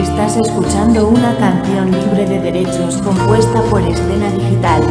Estás escuchando una canción libre de derechos compuesta por Escena Digital.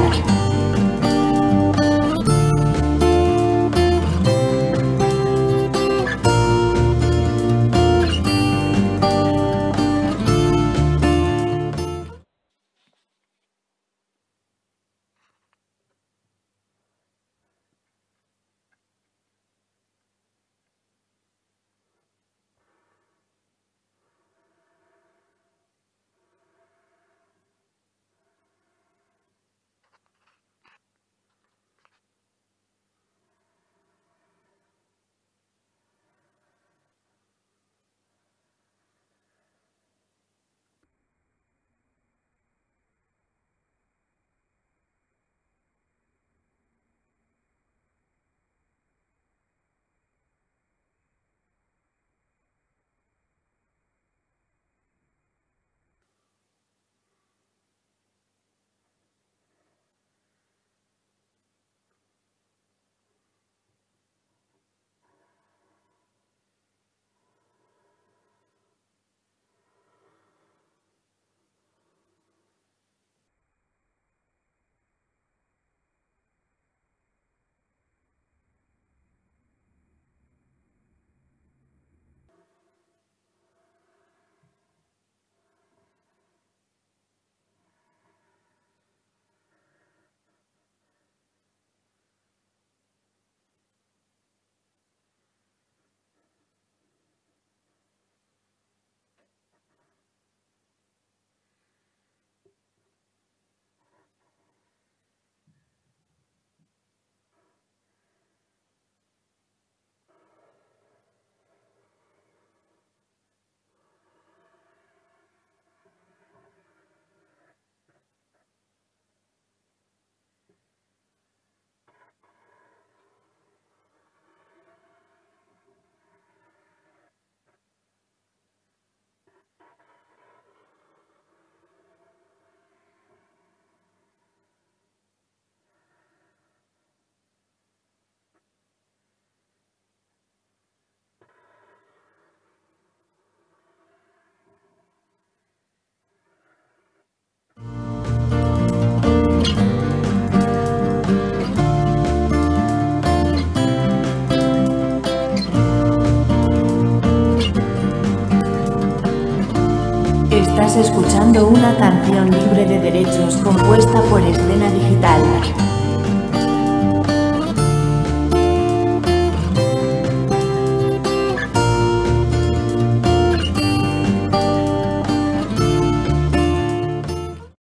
Estás escuchando una canción libre de derechos compuesta por Escena Digital.